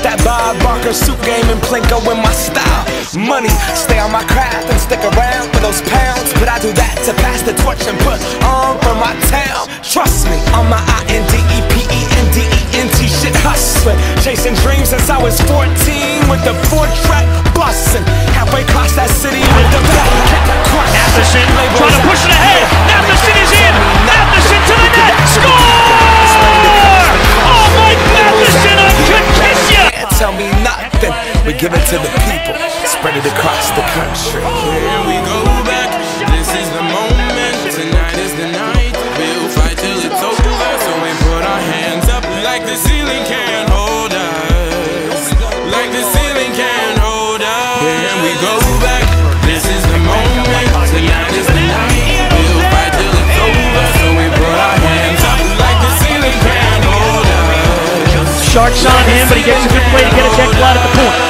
That Bob Barker suit game and Plinko in my style. Money, stay on my craft and stick around for those pounds. But I do that to pass the torch and put on for my town. Trust me, on my I N D E P E N D E N T shit hustling. Chasing dreams since I was 14 with the four track busting. Halfway across that city with the crushing. Matheson trying to push it ahead. Matheson is. Matheson give it to the people, spread it across the country. Here we go back. This is the moment. Tonight is the night. We'll fight till it's over. So we put our hands up like the ceiling can't hold us. Like the ceiling can't hold us. Here we go back. This is the moment. Tonight is the night. We'll fight till it's over. So we put our hands up like the ceiling can't hold us. Sharks on him, but he gets a good play to get a check out at the point.